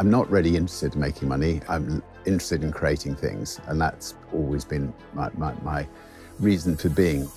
I'm not really interested in making money. I'm interested in creating things, and that's always been my, my, my reason for being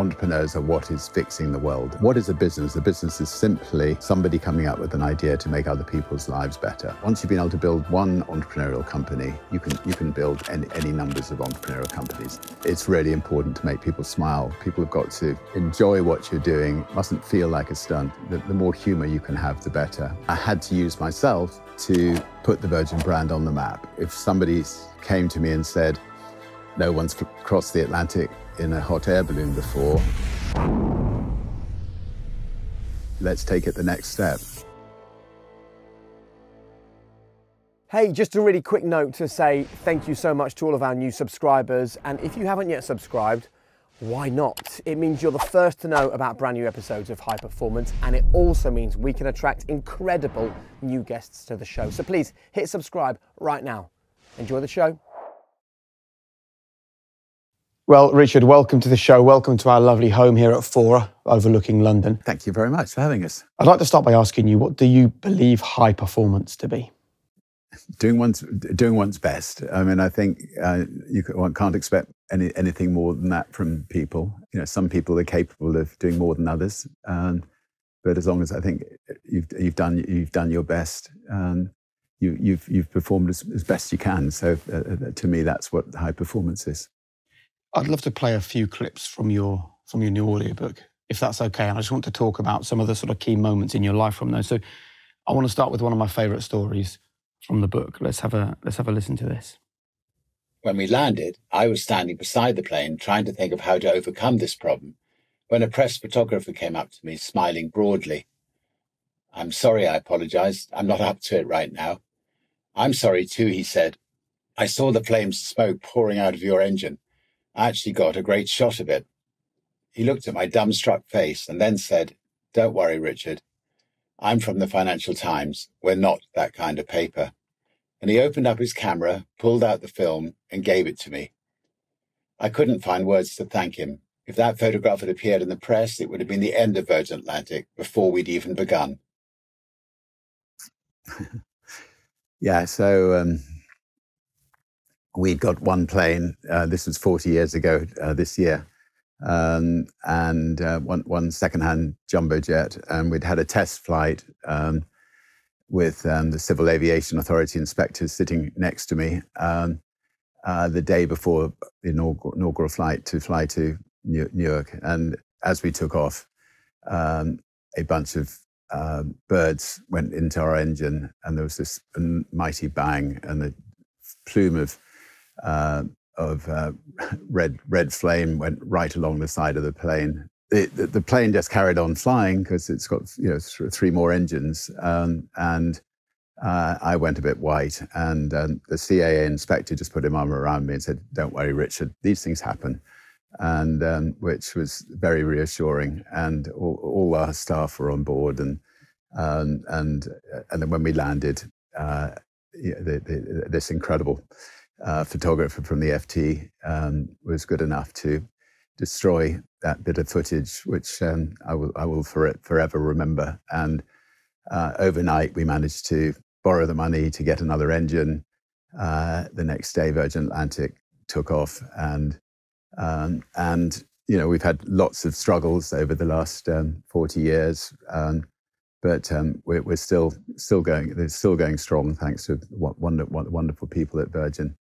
entrepreneurs are what is fixing the world. What is a business? A business is simply somebody coming up with an idea to make other people's lives better. Once you've been able to build one entrepreneurial company, you can you can build any, any numbers of entrepreneurial companies. It's really important to make people smile. People have got to enjoy what you're doing. It mustn't feel like a stunt. The, the more humor you can have, the better. I had to use myself to put the Virgin brand on the map. If somebody came to me and said, no one's crossed the Atlantic in a hot air balloon before. Let's take it the next step. Hey, just a really quick note to say thank you so much to all of our new subscribers. And if you haven't yet subscribed, why not? It means you're the first to know about brand new episodes of High Performance, and it also means we can attract incredible new guests to the show. So please hit subscribe right now. Enjoy the show. Well, Richard, welcome to the show. Welcome to our lovely home here at Fora, overlooking London. Thank you very much for having us. I'd like to start by asking you, what do you believe high performance to be? Doing one's doing one's best. I mean, I think uh, you one can't expect any, anything more than that from people. You know, some people are capable of doing more than others, um, but as long as I think you've you've done you've done your best, um, you, have you've, you've performed as, as, best you can. So, uh, uh, to me, that's what high performance is. I'd love to play a few clips from your from your new audiobook, if that's okay. And I just want to talk about some of the sort of key moments in your life from those. So I want to start with one of my favourite stories from the book. Let's have a let's have a listen to this. When we landed, I was standing beside the plane trying to think of how to overcome this problem when a press photographer came up to me smiling broadly. I'm sorry, I apologized. I'm not up to it right now. I'm sorry too, he said. I saw the flames of smoke pouring out of your engine. I actually got a great shot of it. He looked at my dumbstruck face and then said, Don't worry, Richard. I'm from the Financial Times. We're not that kind of paper. And he opened up his camera, pulled out the film, and gave it to me. I couldn't find words to thank him. If that photograph had appeared in the press, it would have been the end of Virgin Atlantic before we'd even begun. yeah, so um, we'd got one plane. Uh, this was 40 years ago uh, this year. Um, and uh, one, one second-hand jumbo jet. And we'd had a test flight um, with um, the Civil Aviation Authority inspectors sitting next to me um, uh, the day before the inaugural, inaugural, flight to fly to New- Newark. And as we took off, um, a bunch of uh, birds went into our engine, and there was this mighty bang, and the plume of uh, of uh, red red flame went right along the side of the plane. It, the, the, plane just carried on flying because it's got you know th- three more engines, um, and uh, I went a bit white. And um, the CAA inspector just put his arm around me and said, "Don't worry, Richard. These things happen." And um, which was very reassuring. And all, all, our staff were on board, and um, and and then when we landed, uh, the, the, this incredible uh, photographer from the FT um, was good enough to destroy that bit of footage, which um, I will, I will for it forever remember. And uh, overnight, we managed to borrow the money to get another engine. Uh, the next day, Virgin Atlantic took off, and um, and you know we've had lots of struggles over the last um, 40 years. Um, but um, we're, we're, still still going. Still going strong, thanks to wonderful, wonderful people at Virgin.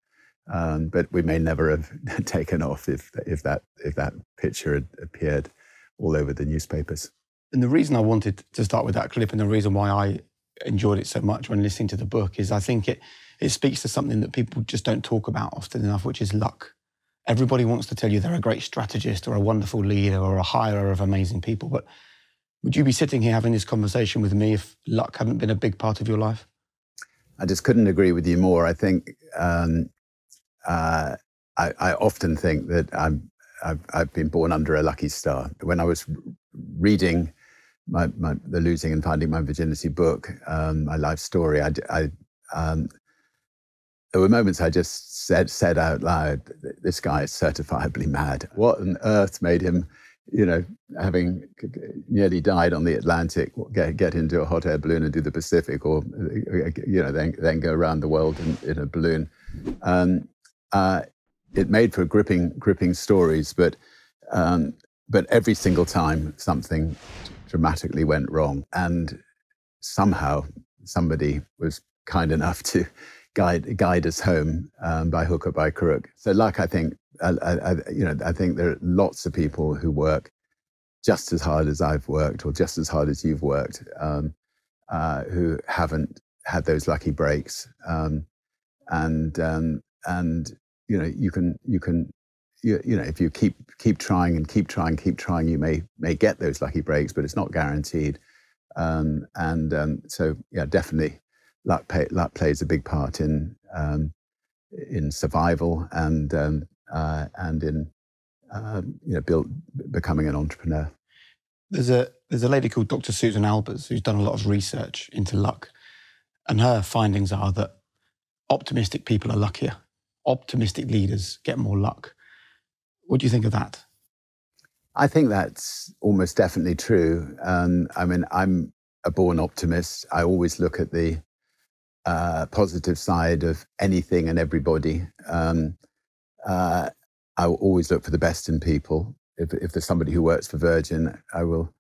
Um, but we may never have taken off if if that if that picture had appeared all over the newspapers. And the reason I wanted to start with that clip, and the reason why I enjoyed it so much when listening to the book, is I think it it speaks to something that people just don't talk about often enough, which is luck. Everybody wants to tell you they're a great strategist or a wonderful leader or a hirer of amazing people, but would you be sitting here having this conversation with me if luck hadn't been a big part of your life? I just couldn't agree with you more. I think um, uh, I, I, often think that I've, I've, been born under a lucky star. When I was reading my, my, the Losing and Finding My Virginity book, um, my life story, I, I um, there were moments I just said said out loud, "This guy is certifiably mad. What on earth made him you know, having nearly died on the Atlantic, get, get into a hot air balloon and do the Pacific, or you know, then then go around the world in, in a balloon. Um, uh, it made for gripping gripping stories, but um, but every single time something dramatically went wrong, and somehow somebody was kind enough to guide guide us home um, by hook or by crook. So, luck, I think, I, I, you know, I think there are lots of people who work just as hard as I've worked, or just as hard as you've worked, um, uh, who haven't had those lucky breaks. Um, and um, and you know, you can you can you, you know if you keep keep trying and keep trying, keep trying, you may may get those lucky breaks, but it's not guaranteed. Um, and um, so, yeah, definitely, luck, pay, luck plays a big part in um, in survival and um, uh, and in uh, you know build, becoming an entrepreneur. There's a there's a lady called Dr. Susan Albers who's done a lot of research into luck, and her findings are that optimistic people are luckier. Optimistic leaders get more luck. What do you think of that? I think that's almost definitely true. Um, I mean, I'm a born optimist. I always look at the uh, positive side of anything and everybody. Um, uh, I will always look for the best in people. If, if there's somebody who works for Virgin, I will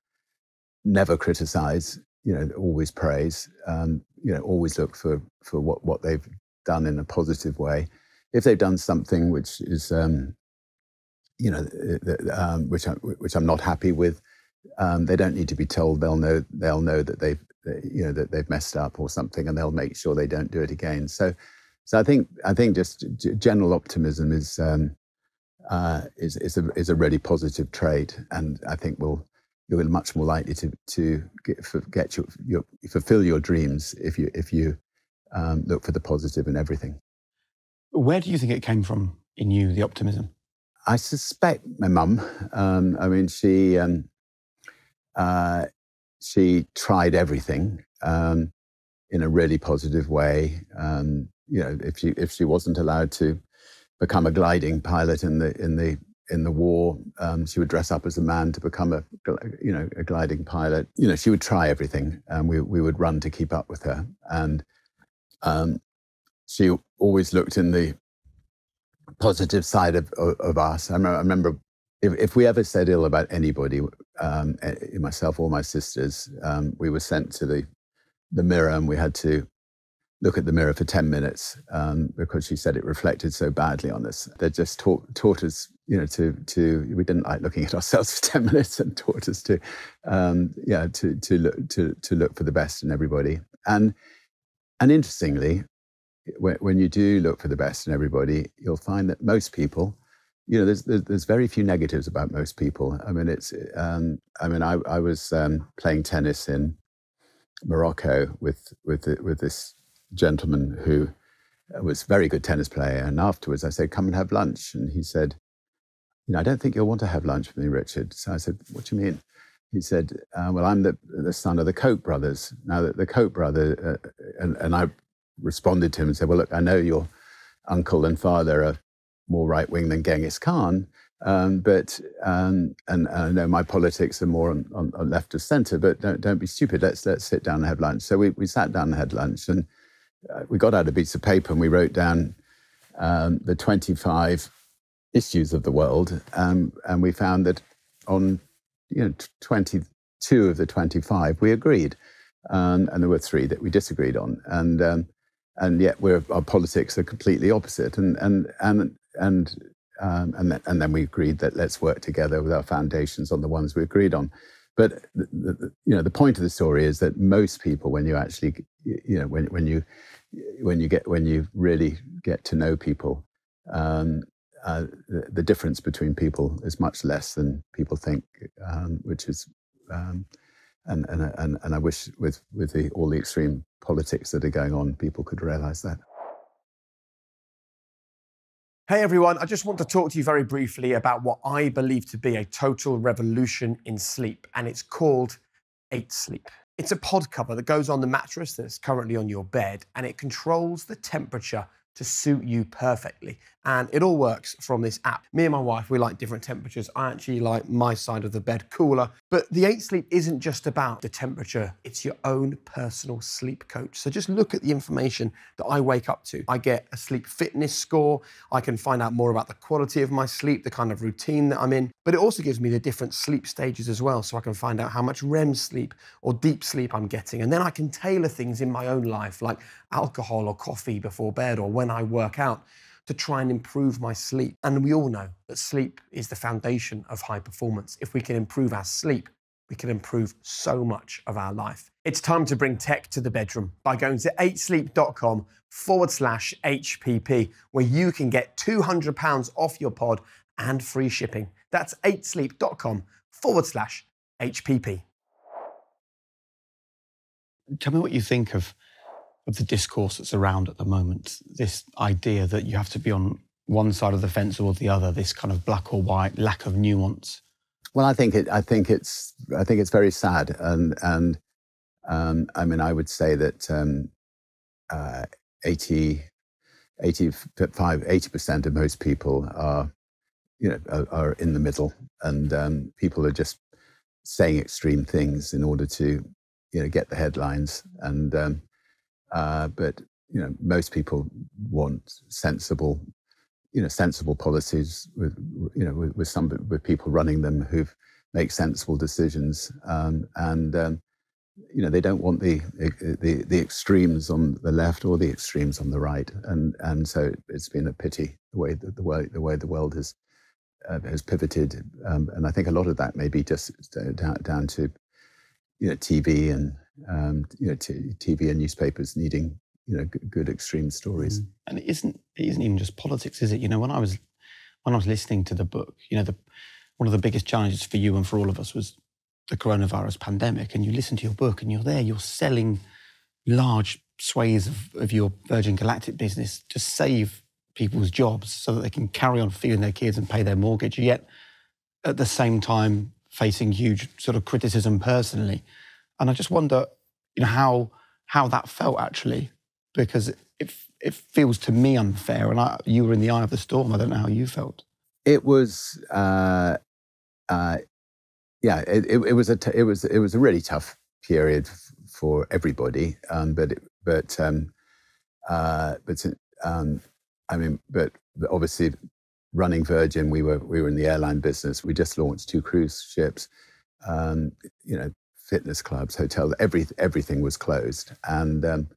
never criticize. You know, always praise. Um, you know, always look for for what what they've done in a positive way. If they've done something which is um, you know, um, which I, which I'm not happy with. Um, they don't need to be told. They'll know. They'll know that they've you know that they've messed up or something, and they'll make sure they don't do it again. So, so I think I think just general optimism is um, uh, is is a is a really positive trait, and I think will you're much more likely to to get, get your, your fulfill your dreams if you if you um, look for the positive in everything. Where do you think it came from in you, the optimism? I suspect my mum. Um, I mean, she um, uh, she tried everything um, in a really positive way. Um, you know, if she if she wasn't allowed to become a gliding pilot in the in the in the war, um, she would dress up as a man to become a you know a gliding pilot. You know, she would try everything, and we we would run to keep up with her. And um, she always looked in the positive side of, of, of us. I remember, I remember if, if, we ever said ill about anybody, um, eh, myself or my sisters, um, we were sent to the, the mirror and we had to look at the mirror for 10 minutes um, because she said it reflected so badly on us. They just taught, taught us, you know, to, to, we didn't like looking at ourselves for 10 minutes and taught us to, um, yeah, to, to, look, to, to look for the best in everybody. And, and interestingly, when, when you do look for the best in everybody, you'll find that most people, you know, there's, there's, there's very few negatives about most people. I mean, it's, um, I mean, I, I was um, playing tennis in Morocco with, with, with this gentleman who was a very good tennis player. And afterwards I said, come and have lunch. And he said, you know, I don't think you'll want to have lunch with me, Richard. So I said, what do you mean? He said, uh, well, I'm the, the son of the Koch brothers. Now, the, Koch brother, uh, and, and I responded to him and said, Well, look, I know your uncle and father are more right wing than Genghis Khan, um, but um, and, and, I know my politics are more on, on, on left of centre, but don't, don't be stupid. Let's let's sit down and have lunch. So we, we sat down and had lunch, and uh, we got out a piece of paper and we wrote down um, the 25 issues of the world, um, and we found that on you know 22 of the 25 we agreed, um, and there were three that we disagreed on, and um, and yet our politics are completely opposite. And and and and um, and, th- and then we agreed that let's work together with our foundations on the ones we agreed on. But the, the, you know, the point of the story is that most people, when you actually, you know, when when you when you get when you really get to know people, um, uh, the, the, difference between people is much less than people think, um, which is um, and and and, and I wish with with all the extreme politics that are going on, people could realize that. Hey everyone, I just want to talk to you very briefly about what I believe to be a total revolution in sleep, and it's called 8 Sleep. It's a pod cover that goes on the mattress that's currently on your bed, and it controls the temperature to suit you perfectly. And it all works from this app. Me and my wife, we like different temperatures. I actually like my side of the bed cooler. But the 8 Sleep isn't just about the temperature, it's your own personal sleep coach. So just look at the information that I wake up to. I get a sleep fitness score. I can find out more about the quality of my sleep, the kind of routine that I'm in. But it also gives me the different sleep stages as well. So I can find out how much REM sleep or deep sleep I'm getting. And then I can tailor things in my own life, like alcohol or coffee before bed or when I work out to try and improve my sleep. And we all know that sleep is the foundation of high performance. If we can improve our sleep, we can improve so much of our life. It's time to bring tech to the bedroom by going to 8sleep.com forward slash HPP, where you can get £200 off your pod and free shipping. That's 8sleep.com forward slash HPP. Tell me what you think of of the discourse that's around at the moment. This idea that you have to be on one side of the fence or the other. This kind of black or white lack of nuance. Well, I think it. I think it's. I think it's very sad, and and um, I mean, I would say that um, uh, 80, 85, 80 percent of most people are, you know, are, are in the middle, and um, people are just saying extreme things in order to, you know, get the headlines, and um, uh, but you know, most people want sensible, you know, sensible policies with you know with, with some with people running them who make sensible decisions, um, and um, you know they don't want the, the the extremes on the left or the extremes on the right, and and so it's been a pity the way the, the way the way the world has uh, has pivoted, um, and I think a lot of that may be just down, down to you know TV and um, you know, t- TV and newspapers needing you know g- good extreme stories. Mm. And it isn't it isn't even just politics, is it? You know, when I was when I was listening to the book, you know, the one of the biggest challenges for you and for all of us was the coronavirus pandemic. And you listen to your book, and you're there, you're selling large swathes of, of your Virgin Galactic business to save people's jobs so that they can carry on feeding their kids and pay their mortgage. Yet at the same time facing huge sort of criticism personally. And I just wonder, you know, how how that felt actually, because it it feels to me unfair. And I, you were in the eye of the storm. I don't know how you felt. It was, uh, uh, yeah, it, it, it was a t- it was it was a really tough period f- for everybody. Um, but it, but um, uh, but um, I mean, but obviously running Virgin, we were we were in the airline business. We just launched two cruise ships. Um, you know, fitness clubs, hotels, every, everything was closed. And, um,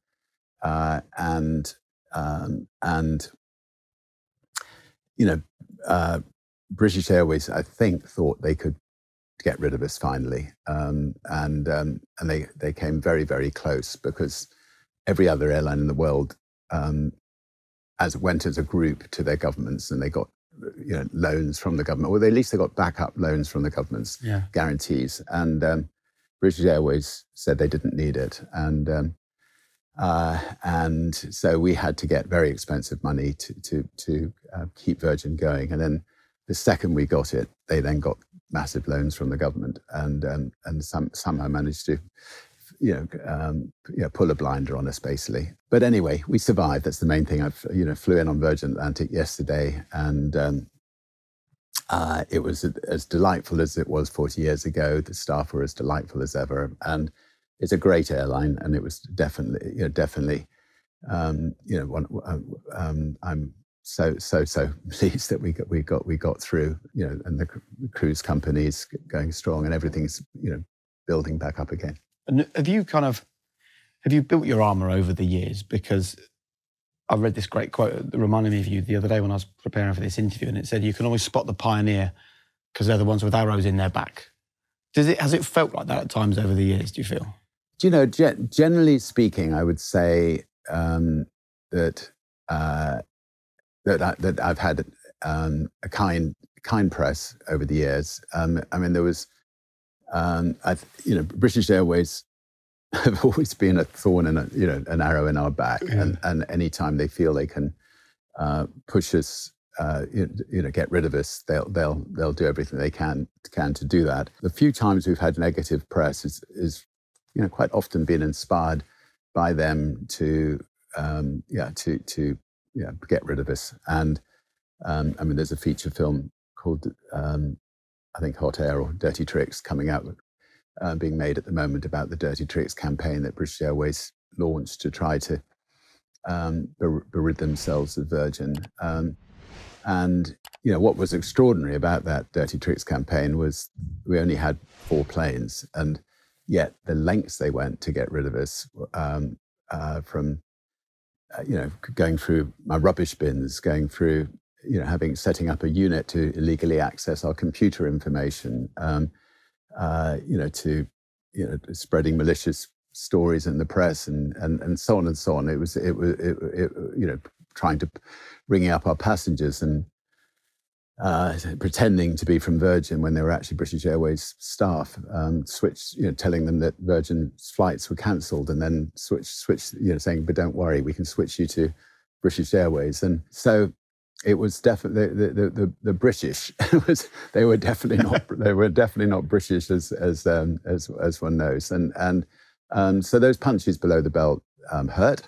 uh, and, um, and, you know, uh, British Airways, I think, thought they could get rid of us finally. Um, and, um, and they, they came very, very close because every other airline in the world um, as went as a group to their governments and they got you know loans from the government, or at least they got backup loans from the government's yeah. guarantees. And um, British Airways said they didn't need it, and um, uh, and so we had to get very expensive money to to to uh, keep Virgin going. And then the second we got it, they then got massive loans from the government, and um, and some, somehow managed to. You know, um, you know, pull a blinder on us basically. But anyway, we survived. That's the main thing. I've you know flew in on Virgin Atlantic yesterday, and um, uh, it was as delightful as it was 40 years ago. The staff were as delightful as ever, and it's a great airline. And it was definitely, you know, definitely, um, you know, one, um, um I'm so so so pleased that we got we got we got through, you know, and the cruise companies going strong and everything's you know building back up again. And have you kind of have you built your armor over the years? Because I read this great quote that reminded me of you the other day when I was preparing for this interview, and it said you can always spot the pioneer because they're the ones with arrows in their back. Does it has it felt like that at times over the years? Do you feel? Do you know? Ge- generally speaking, I would say um, that uh, that I, that I've had um, a kind kind press over the years. Um, I mean, there was, um, you know, British Airways have always been a thorn and a, you know an arrow in our back, yeah. and and anytime they feel they can uh, push us, uh, you, you, know, get rid of us, they'll they'll they'll do everything they can can to do that. The few times we've had negative press is is you know quite often been inspired by them to um, yeah to to yeah, get rid of us. And um, I mean, there's a feature film called, um, I think, Hot Air or Dirty Tricks coming out, uh, being made at the moment about the Dirty Tricks campaign that British Airways launched to try to um, ber- themselves of Virgin. Um, and you know what was extraordinary about that Dirty Tricks campaign was we only had four planes, and yet the lengths they went to get rid of us um, uh, from uh, you know going through my rubbish bins, going through you know having setting up a unit to illegally access our computer information, um, uh, you know to you know spreading malicious stories in the press and and and so on and so on. It was it was it, it, you know trying to ringing up our passengers and uh, pretending to be from Virgin when they were actually British Airways staff, um, switch, you know, telling them that Virgin's flights were cancelled, and then switch, switch, you know, saying, "But don't worry, we can switch you to British Airways." And so it was definitely the the, the, the British was they were definitely not they were definitely not British as as um, as as one knows, and and um, so those punches below the belt um, hurt.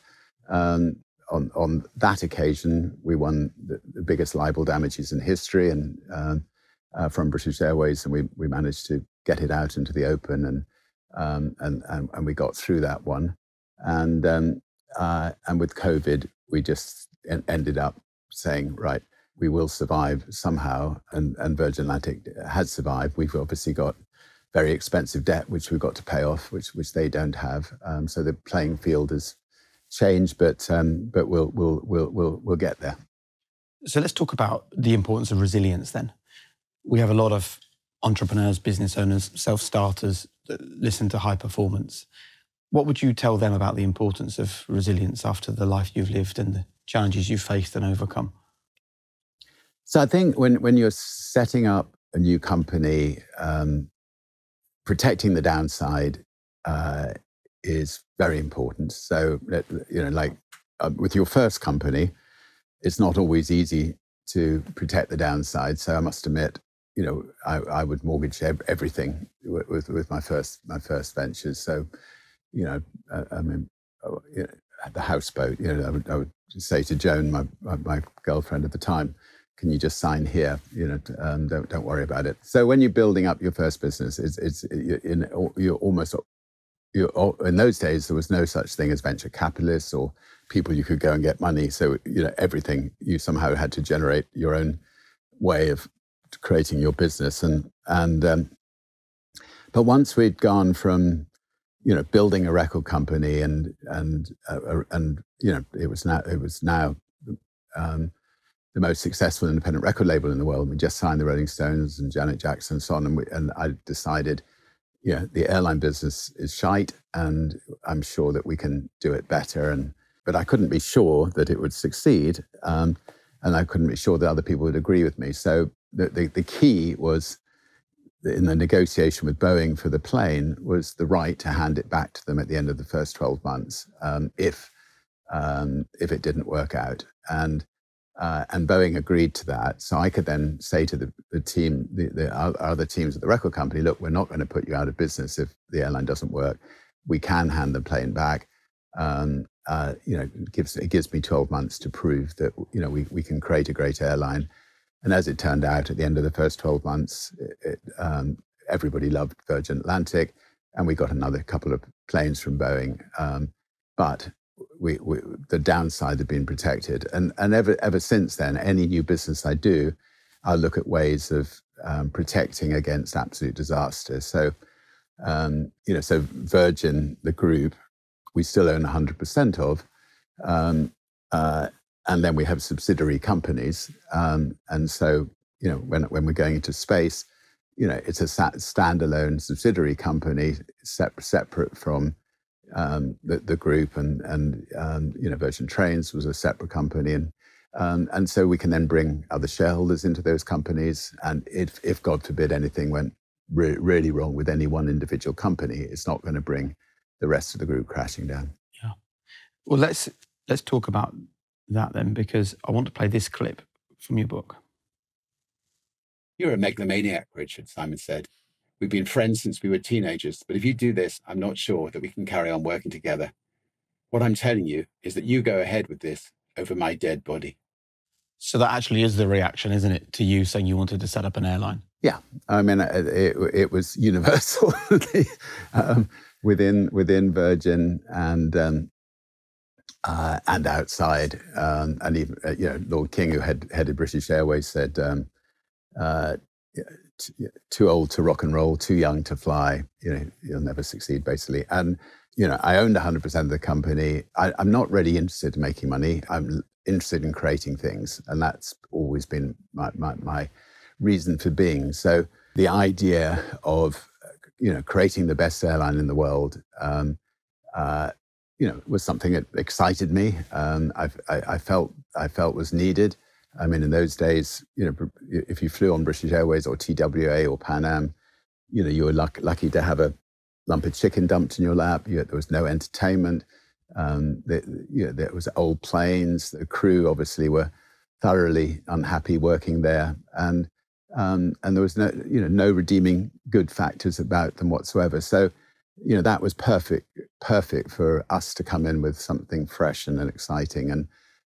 Um, on, on that occasion, we won the, the biggest libel damages in history and um, uh, from British Airways, and we, we managed to get it out into the open, and um, and, and, and we got through that one. And um, uh, and with COVID, we just ended up saying, right, we will survive somehow, and and Virgin Atlantic had survived. We've obviously got very expensive debt, which we've got to pay off, which which they don't have. Um, so the playing field has changed, but um, but we'll we'll we'll we'll we'll get there. So let's talk about the importance of resilience. Then we have a lot of entrepreneurs, business owners, self starters that listen to high performance. What would you tell them about the importance of resilience after the life you've lived and the challenges you've faced and overcome? So I think when when you're setting up a new company, um, protecting the downside uh, is very important. So, you know, like uh, with your first company, it's not always easy to protect the downside. So I must admit, you know, I, I would mortgage everything with, with, with, my first my first ventures. So, you know, I, uh, I mean, oh, you know, the houseboat. You know, I would, I would say to Joan, my, my, girlfriend at the time, can you just sign here? You know, um, don't don't worry about it. So when you're building up your first business, it's it's you're, you're almost you in those days there was no such thing as venture capitalists or people you could go and get money. So you know everything you somehow had to generate your own way of creating your business. And and um, but once we'd gone from you know building a record company and and uh, uh and you know it was now it was now um, the most successful independent record label in the world. We just signed the Rolling Stones and Janet Jackson and so on. And, we, and I decided yeah, the airline business is shite, and I'm sure that we can do it better. And but I couldn't be sure that it would succeed, um, and I couldn't be sure that other people would agree with me. So the, the, the key was in the negotiation with Boeing for the plane was the right to hand it back to them at the end of the first 12 months um, if um, if it didn't work out. And uh, and Boeing agreed to that. So I could then say to the, the team, the, the, other teams at the record company, look, we're not going to put you out of business if the airline doesn't work. We can hand the plane back. Um, uh, you know, it gives, it gives me 12 months to prove that, you know, we, we can create a great airline. And as it turned out, at the end of the first 12 months, it, it, um, everybody loved Virgin Atlantic. And we got another couple of planes from Boeing. Um, but we, we, the downside had been protected. And, and ever, ever since then, any new business I do, I look at ways of um, protecting against absolute disaster. So, um, you know, so Virgin, the group, we still own 100% of. Um, uh, and then we have subsidiary companies. Um, and so, you know, when, when we're going into space, you know, it's a standalone subsidiary company, separate, separate from um, the, the, group and and um, you know Virgin Trains was a separate company and um, and so we can then bring other shareholders into those companies and if if God forbid anything went re- really wrong with any one individual company, it's not going to bring the rest of the group crashing down. Yeah. Well, let's let's talk about that then because I want to play this clip from your book. You're a megalomaniac, Richard. Simon said. We've been friends since we were teenagers, but if you do this, I'm not sure that we can carry on working together. What I'm telling you is that you go ahead with this, over my dead body. So that actually is the reaction, isn't it, to you saying you wanted to set up an airline? Yeah, I mean, it, it, it was universal um, within within Virgin and um, uh, and outside, um, and even uh, you know Lord King, who had headed British Airways, said, um, uh, "Too old to rock and roll, too young to fly. You know, you'll never succeed." Basically, and you know, I owned 100% of the company. I, I'm not really interested in making money. I'm interested in creating things, and that's always been my, my, my reason for being. So the idea of you know creating the best airline in the world, um, uh, you know, was something that excited me. Um, I, I, felt I felt was needed. I mean, in those days, you know, if you flew on British Airways or TWA or Pan Am, you know, you were luck, lucky to have a lump of chicken dumped in your lap. You, there was no entertainment. Um, the, you know, there was old planes. The crew obviously were thoroughly unhappy working there, and um, and there was no you know no redeeming good factors about them whatsoever. So you know that was perfect perfect for us to come in with something fresh and, exciting, and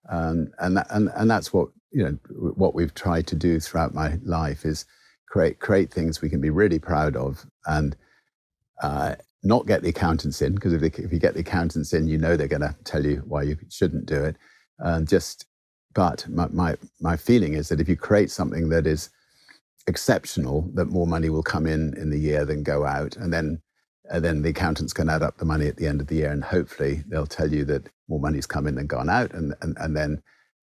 um, and that, and and that's what you know what we've tried to do throughout my life is create create things we can be really proud of and uh, not get the accountants in because if, if, you get the accountants in, you know they're going to tell you why you shouldn't do it. And just, but my, my, my feeling is that if you create something that is exceptional, that more money will come in in the year than go out, and then and then the accountants can add up the money at the end of the year, and hopefully they'll tell you that more money's come in than gone out, and and, and then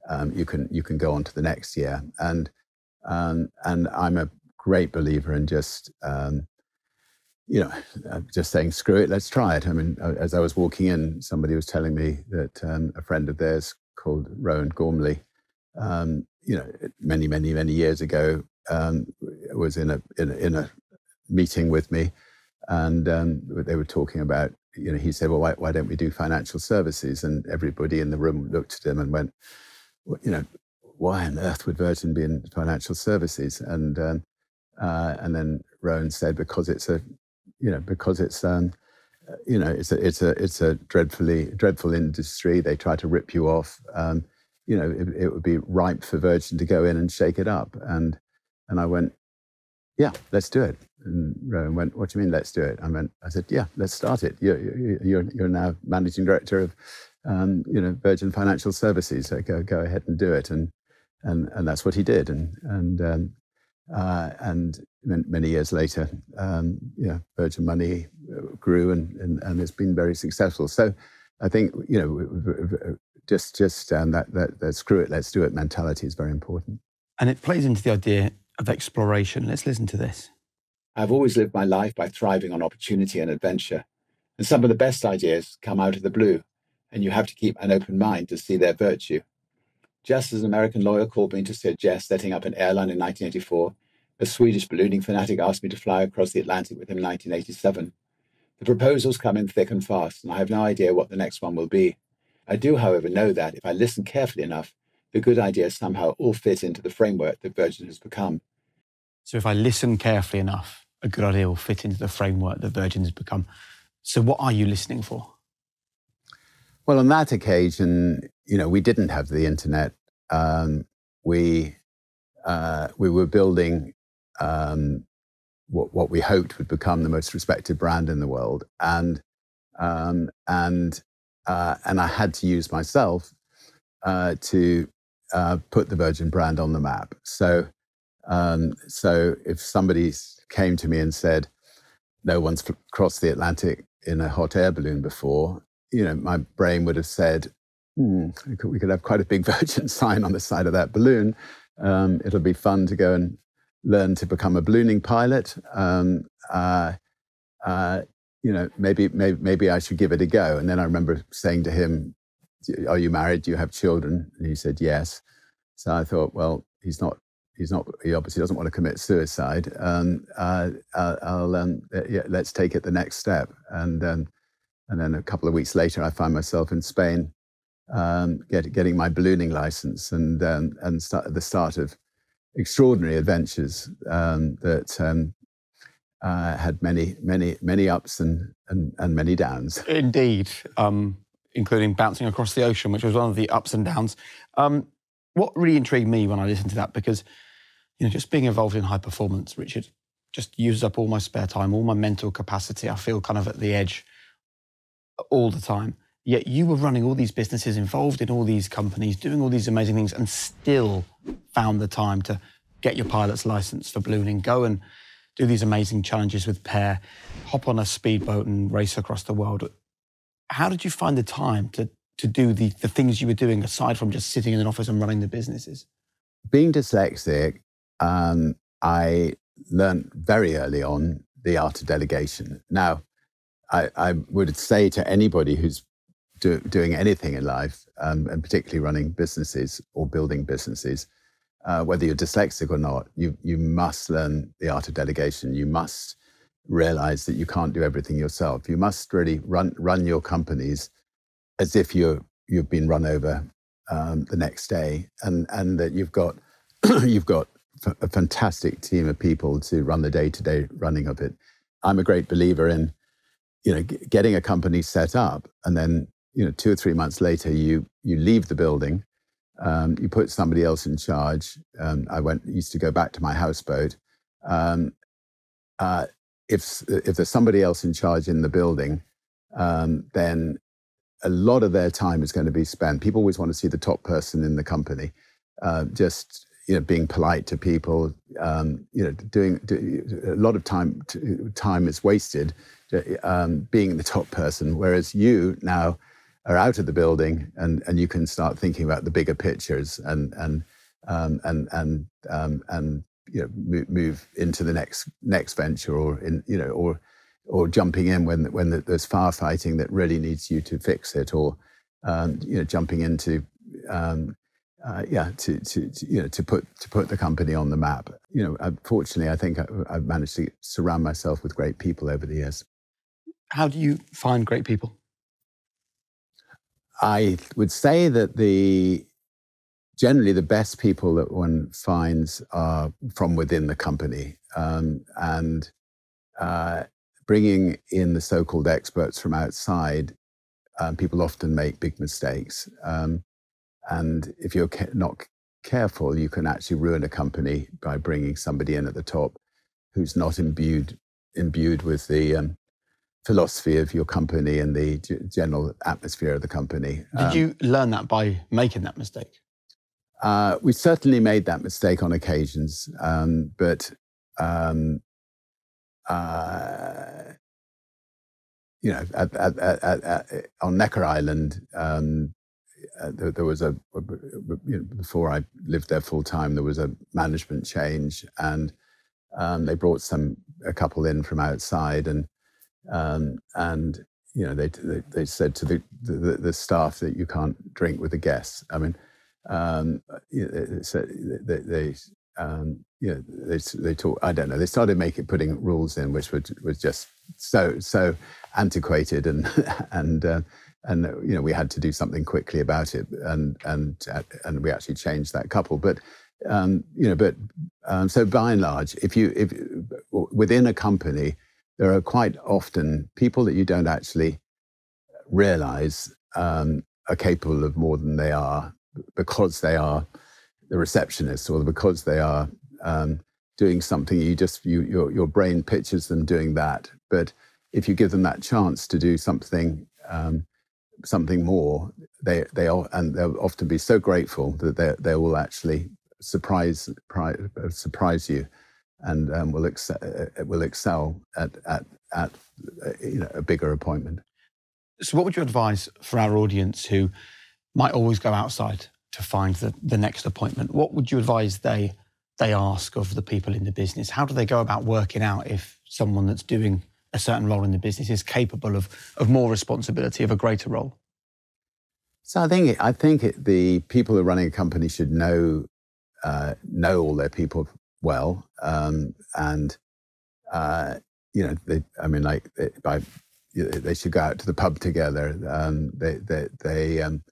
um, you can you can go on to the next year. And um, and I'm a great believer in just um, you know, just saying, screw it, let's try it. I mean, as I was walking in, somebody was telling me that um, a friend of theirs called Rowan Gormley, um, you know, many, many, many years ago, um, was in a, in a, in a meeting with me, and um, they were talking about, you know, he said, well, why, why don't we do financial services? And everybody in the room looked at him and went, well, you know, why on earth would Virgin be in financial services? And um, uh, and then Rowan said, because it's a you know, because it's um, you know, it's a it's a it's a dreadfully dreadful industry. They try to rip you off. Um, you know, it, it, would be ripe for Virgin to go in and shake it up. And and I went, yeah, let's do it. And Rowan went, what do you mean, let's do it? I went, I said, yeah, let's start it. You're you're, you're now managing director of, um, you know, Virgin Financial Services. So go go ahead and do it. And and and that's what he did. And and um, uh, and many years later, um, yeah, Virgin Money uh, grew and, and, and it's been very successful. So I think, you know, just, just um, that, that, that screw it, let's do it mentality is very important. And it plays into the idea of exploration. Let's listen to this. I've always lived my life by thriving on opportunity and adventure. And some of the best ideas come out of the blue, and you have to keep an open mind to see their virtue. Just as an American lawyer called me to suggest setting up an airline in 1984, a Swedish ballooning fanatic asked me to fly across the Atlantic with him in 1987. The proposals come in thick and fast, and I have no idea what the next one will be. I do, however, know that if I listen carefully enough, the good ideas somehow all fit into the framework that Virgin has become. So if I listen carefully enough, a good idea will fit into the framework that Virgin has become. So what are you listening for? Well, on that occasion, you know, we didn't have the internet. Um, we uh, we were building um, what what we hoped would become the most respected brand in the world, and um, and uh, and I had to use myself uh, to uh, put the Virgin brand on the map. So um, so if somebody came to me and said, "No one's crossed the Atlantic in a hot air balloon before," you know, my brain would have said, hmm, we could have quite a big Virgin sign on the side of that balloon. Um, it'll be fun to go and learn to become a ballooning pilot. Um, uh, uh, you know, maybe, maybe, maybe I should give it a go. And then I remember saying to him, "Are you married? Do you have children?" And he said, "Yes." So I thought, well, he's not. He's not. He obviously doesn't want to commit suicide. Um, uh, I'll, um, yeah, let's take it the next step. And um, and then a couple of weeks later, I find myself in Spain, um, get, getting my ballooning license, and um, and start the start of extraordinary adventures um, that uh, had many, many, many ups and, and, and many downs. Indeed. Including bouncing across the ocean, which was one of the ups and downs. What really intrigued me when I listened to that, because you know, just being involved in high performance, Richard, just uses up all my spare time, all my mental capacity. I feel kind of at the edge all the time. Yet you were running all these businesses, involved in all these companies, doing all these amazing things, and still found the time to get your pilot's license for ballooning, go and do these amazing challenges with Per, hop on a speedboat and race across the world. How did you find the time to, to do the, the things you were doing aside from just sitting in an office and running the businesses? Being dyslexic, um, I learned very early on the art of delegation. Now, I, I would say to anybody who's do, doing anything in life, um, and particularly running businesses or building businesses, uh, whether you're dyslexic or not, you, you must learn the art of delegation. You must realize that you can't do everything yourself. You must really run, run your companies as if you're, you've been run over um, the next day and, and that you've got, you've got a fantastic team of people to run the day-to-day running of it. I'm a great believer in, you know, getting a company set up and then, you know, two or three months later, you you leave the building um, you put somebody else in charge. Um, I went used to go back to my houseboat. Um, uh, if if there's somebody else in charge in the building, um, then a lot of their time is going to be spent. People always want to see the top person in the company. Uh, just you know, being polite to people. Um, you know, doing do, a lot of time. Time is wasted um, being the top person, whereas you now are out of the building and, and you can start thinking about the bigger pictures and and um, and and um, and you know move, move, into the next next venture or in you know or or jumping in when when there's firefighting that really needs you to fix it or um, you know jumping into um, uh, yeah to, to, to, you know to put to put the company on the map you know unfortunately I think I, I've managed to surround myself with great people over the years. How do you find great people? I would say that the generally the best people that one finds are from within the company, um, and uh, bringing in the so-called experts from outside. Um, people often make big mistakes, um, and if you're not careful, you can actually ruin a company by bringing somebody in at the top who's not imbued imbued with the um, philosophy of your company and the g- general atmosphere of the company. Did um, you learn that by making that mistake? Uh, we certainly made that mistake on occasions, um, but um, uh, you know, at, at, at, on Necker Island, um, uh, there, there, was a, you know, before I lived there full time, there was a management change, and um, they brought some a couple in from outside, and um, and you know they, they, they said to the, the, the staff that you can't drink with the guests. I mean, um, so they, they um, you know, they they talk. I don't know. They started making putting rules in, which was was just so so antiquated, and and uh, and you know we had to do something quickly about it, and and and we actually changed that couple. But um, you know, but um, so by and large, if you if within a company there are quite often people that you don't actually realize um, are capable of more than they are because they are the receptionist or because they are um, doing something you just you, your, your brain pictures them doing that but if you give them that chance to do something um, something more they they all, and they'll often be so grateful that they, they will actually surprise surprise you and um, will, excel, uh, will excel at, at, at uh, you know, a bigger appointment. So, what would you advise for our audience who might always go outside to find the, the next appointment? What would you advise they they ask of the people in the business? How do they go about working out if someone that's doing a certain role in the business is capable of, of more responsibility, of a greater role? So I think I think it, the people who are running a company should know uh, know all their people well, um, and uh, you know, they, I mean, like they, by they should go out to the pub together. Um, they they they um,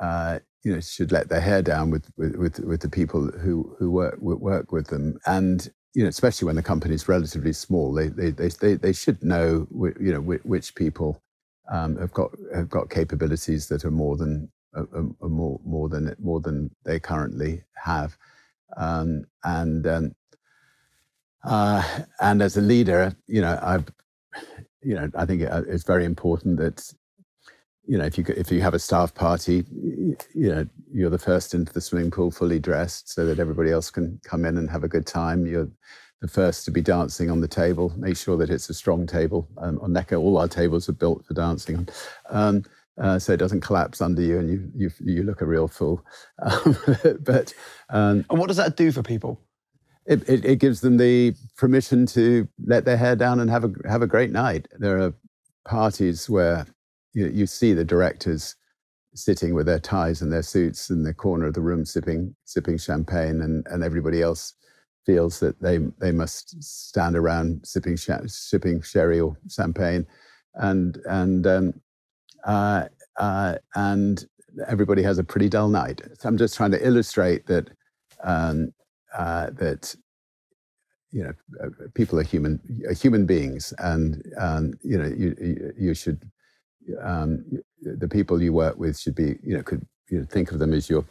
uh, you know should let their hair down with with with, with the people who who work work with them, and you know, especially when the company is relatively small, they they they they, should know you know which people um, have got have got capabilities that are more than uh, uh, more more than more than they currently have, um, and um, uh, and as a leader, you know, I've you know, I think it's very important that you know if you if you have a staff party, you know, you're the first into the swimming pool fully dressed, so that everybody else can come in and have a good time. You're the first to be dancing on the table. Make sure that it's a strong table. Um, on Necker, all our tables are built for dancing. Um, uh, so it doesn't collapse under you and you you, you look a real fool. Um, but um, and what does that do for people? It, it, it, gives them the permission to let their hair down and have a have a great night. There are parties where you, you see the directors sitting with their ties and their suits in the corner of the room sipping sipping champagne and, and everybody else feels that they they must stand around sipping sipping sherry or champagne and and um, uh, uh, and everybody has a pretty dull night. So I'm just trying to illustrate that um, uh, that you know uh, people are human are human beings, and um, you know you you, you should um, the people you work with should be you know could you know, think of them as your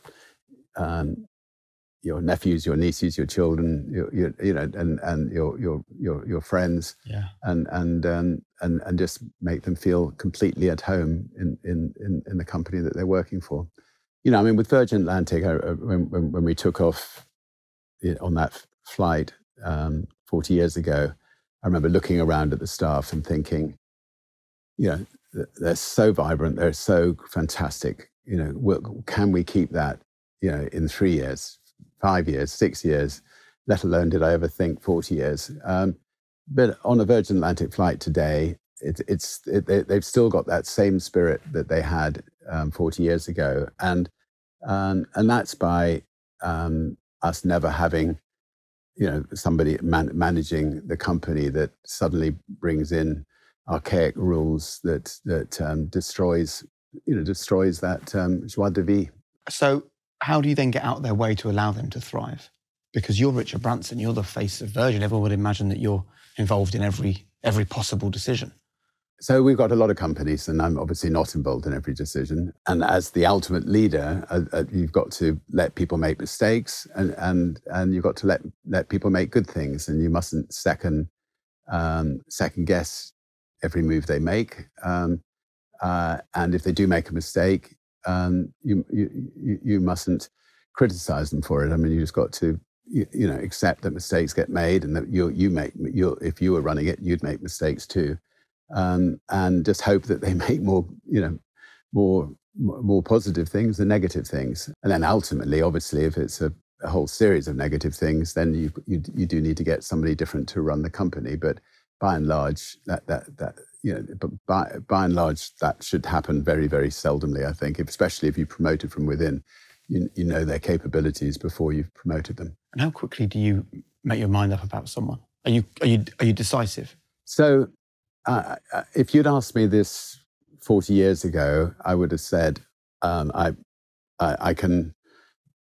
um, your nephews, your nieces, your children, your, your, you know, and and your your your your friends, yeah, and and um, and and just make them feel completely at home in in in, in the company that they're working for. You know, I mean, with Virgin Atlantic, I, when, when, when we took off on that flight um, 40 years ago, I remember looking around at the staff and thinking, you know, they're so vibrant, they're so fantastic. You know, can we keep that? You know, in three years, five years, six years, let alone did I ever think 40 years. Um, but on a Virgin Atlantic flight today, it, it's it, they, have still got that same spirit that they had um, 40 years ago, and um, and that's by um, us never having, you know, somebody man- managing the company that suddenly brings in archaic rules that that um, destroys you know destroys that um, joie de vie. So how do you then get out of their way to allow them to thrive? Because you're Richard Branson, you're the face of Virgin. Everyone would imagine that you're involved in every every possible decision. So we've got a lot of companies, and I'm obviously not involved in every decision. And as the ultimate leader, uh, uh, you've got to let people make mistakes, and and and you've got to let let people make good things, and you mustn't second um, second guess every move they make. Um, uh, and if they do make a mistake, um, you, you, you mustn't criticize them for it. I mean, you just got to, you, you know, accept that mistakes get made and that you, you make, you if you were running it, you'd make mistakes too. Um, and just hope that they make more, you know, more, more positive things than negative things. And then ultimately, obviously, if it's a, a whole series of negative things, then you, you, you do need to get somebody different to run the company. But by and large, that, that, that, you know, but by, by and large, that should happen very, very seldomly, I think, especially if you promote it from within. You, you know their capabilities before you've promoted them. And how quickly do you make your mind up about someone? Are you, are you, are you decisive? So, uh, if you'd asked me this 40 years ago, I would have said, um, I, I, I, can,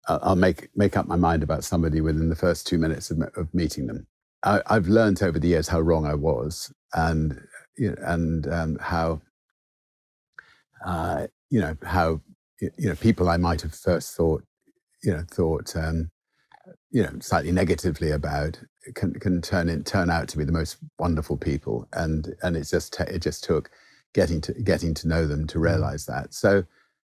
I'll make, make up my mind about somebody within the first two minutes of, of meeting them. I, have learned over the years how wrong I was, and you know, and um, how uh, you know how you know people I might have first thought you know thought um, you know slightly negatively about can can turn in turn out to be the most wonderful people, and and it's just it just took getting to getting to know them to mm. realize that. So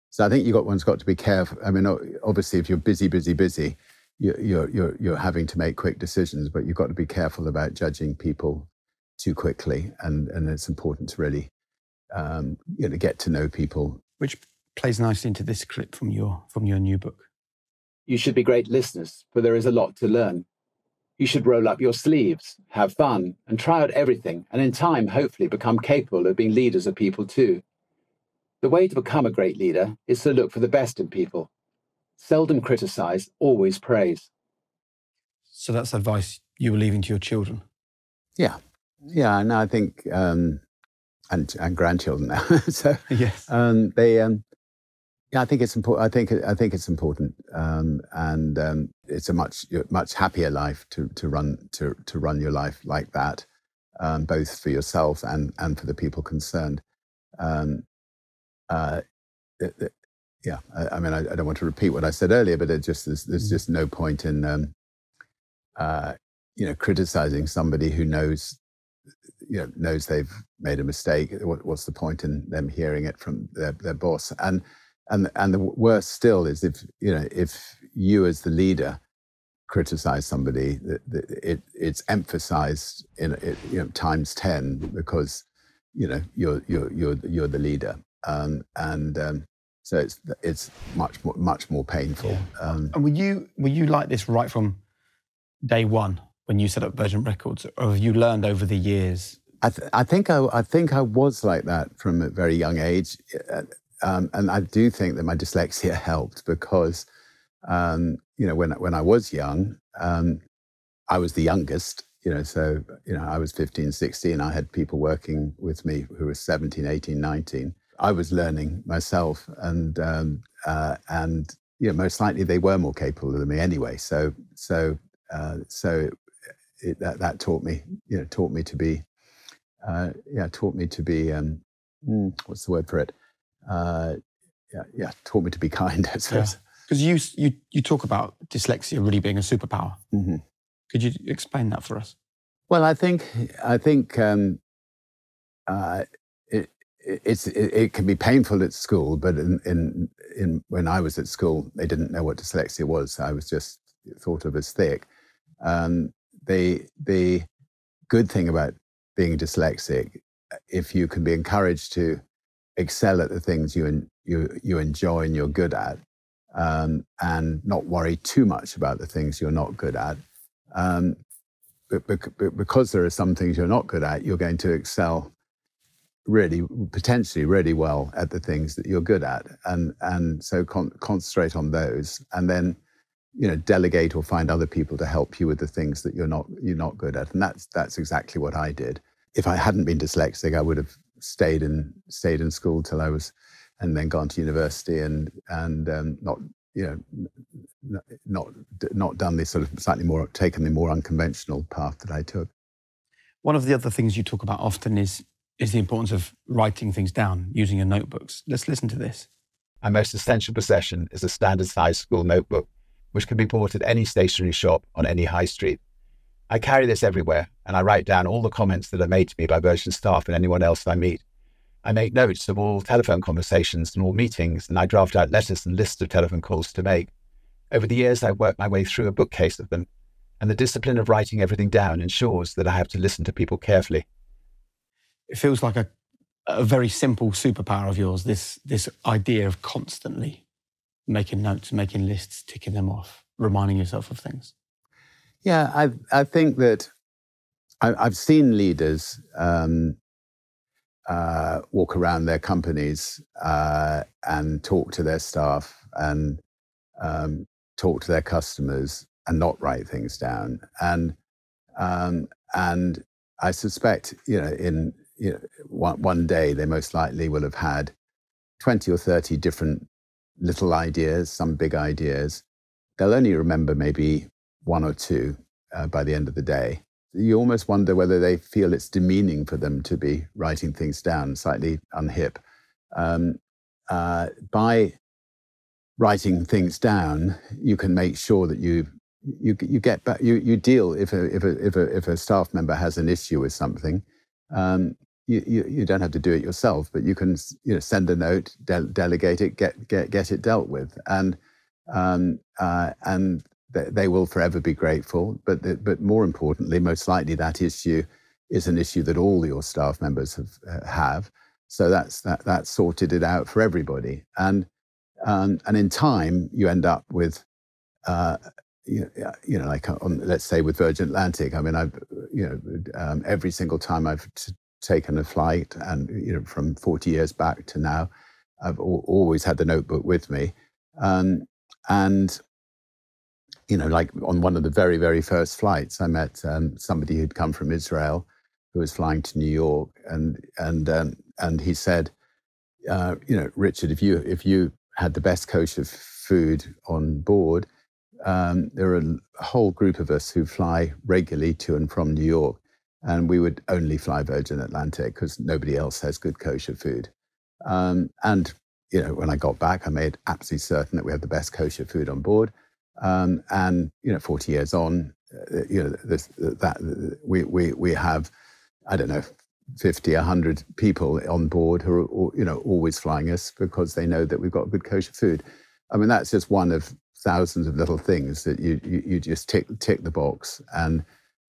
so I think you got one's got to be careful. I mean, obviously, if you're busy, busy, busy, you're you're you're having to make quick decisions, but you've got to be careful about judging people too quickly, and and it's important to really um, you know get to know people. Which plays nicely into this clip from your from your new book. You should be great listeners, for there is a lot to learn. You should roll up your sleeves, have fun, and try out everything, and in time, hopefully, become capable of being leaders of people too. The way to become a great leader is to look for the best in people. Seldom criticize, always praise. So that's advice you were leaving to your children? Yeah, yeah, no, I think, um, and and grandchildren now. so yes, um, they, um, yeah, I think it's important. I think I think it's important, um, and um, it's a much much happier life to to run to to run your life like that, um, both for yourself and and for the people concerned. um, uh, it, it, yeah, I, I mean, I, I, don't want to repeat what I said earlier, but it just there's, there's mm. just no point in um, uh, you know criticizing somebody who knows you know knows they've made a mistake. What, what's the point in them hearing it from their, their boss? And and and the worst still is if you know if you as the leader criticize somebody, it, it's emphasized in it, you know times ten because you know you're you're you're you're the leader, um, and um, so it's it's much more much more painful. Yeah. Um, and were you were you like this right from day one when you set up Virgin Records, or have you learned over the years? I, th- I think I, I think I was like that from a very young age, uh, um, and I do think that my dyslexia helped because um, you know when when I was young, um, I was the youngest. You know, so you know I was 15, 16. I had people working with me who were 17, 18, 19 I was learning myself, and um, uh, and you know, most likely they were more capable than me anyway. So so uh, so it, that that taught me, you know, taught me to be, uh, yeah, taught me to be, um, hmm, what's the word for it? Uh, yeah, yeah, taught me to be kind. I suppose. Because you you you talk about dyslexia really being a superpower. Mm-hmm. Could you explain that for us? Well, I think I think um, uh, it's it, it, can be painful at school, but in, in in when I was at school, they didn't know what dyslexia was. I was just thought of as thick. Um, the the good thing about being dyslexic, if you can be encouraged to excel at the things you you you enjoy and you're good at, um, and not worry too much about the things you're not good at. Um, but, but because there are some things you're not good at, you're going to excel really potentially really well at the things that you're good at and and so con- concentrate on those and then you know delegate or find other people to help you with the things that you're not you're not good at and that's that's exactly what I did. If I hadn't been dyslexic I would have stayed in stayed in school till I was and then gone to university and and um, not you know not not done this sort of slightly more taken the more unconventional path that I took. One of the other things you talk about often is is the importance of writing things down using your notebooks. Let's listen to this. My most essential possession is a standard sized school notebook, which can be bought at any stationery shop on any high street. I carry this everywhere and I write down all the comments that are made to me by Virgin staff and anyone else I meet. I make notes of all telephone conversations and all meetings, and I draft out letters and lists of telephone calls to make. Over the years, I've worked my way through a bookcase of them, and the discipline of writing everything down ensures that I have to listen to people carefully it feels like a, a very simple superpower of yours. This this idea of constantly making notes, making lists, ticking them off, reminding yourself of things. Yeah, I I think that I, have seen leaders um, uh, walk around their companies uh, and talk to their staff and um, talk to their customers and not write things down. And um, and I suspect, you know, in you know, one, one day they most likely will have had 20 or 30 different little ideas, some big ideas. They'll only remember maybe one or two uh, by the end of the day. You almost wonder whether they feel it's demeaning for them to be writing things down, slightly unhip. Um, uh, by writing things down, you can make sure that you you you get back you you deal if a if a if a if a staff member has an issue with something, um, you, you, don't have to do it yourself, but you can you know, send a note, de- delegate it, get, get, get it dealt with. And, um, uh, and th- they will forever be grateful. But, the, but more importantly, most likely that issue is an issue that all your staff members have. Uh, have. So that's, that, that sorted it out for everybody. And, um, and in time, you end up with uh, you know, you know, like on, let's say with Virgin Atlantic, I mean, I've, you know, um, every single time I've t- taken a flight and you know from 40 years back to now i've always had the notebook with me. Um, and you know like on one of the very very first flights i met um, somebody who'd come from israel who was flying to new york and and um, and he said uh, you know richard if you if you had the best kosher food on board um, there are a whole group of us who fly regularly to and from new york and we would only fly Virgin Atlantic because nobody else has good kosher food. Um, and you know, when I got back, I made absolutely certain that we had the best kosher food on board. Um, and you know, 40 years on, uh, you know, this, that we, we we have, I don't know, 50, 100 people on board who are, you know, always flying us because they know that we've got good kosher food. I mean, that's just one of thousands of little things that you you, you just tick tick the box, and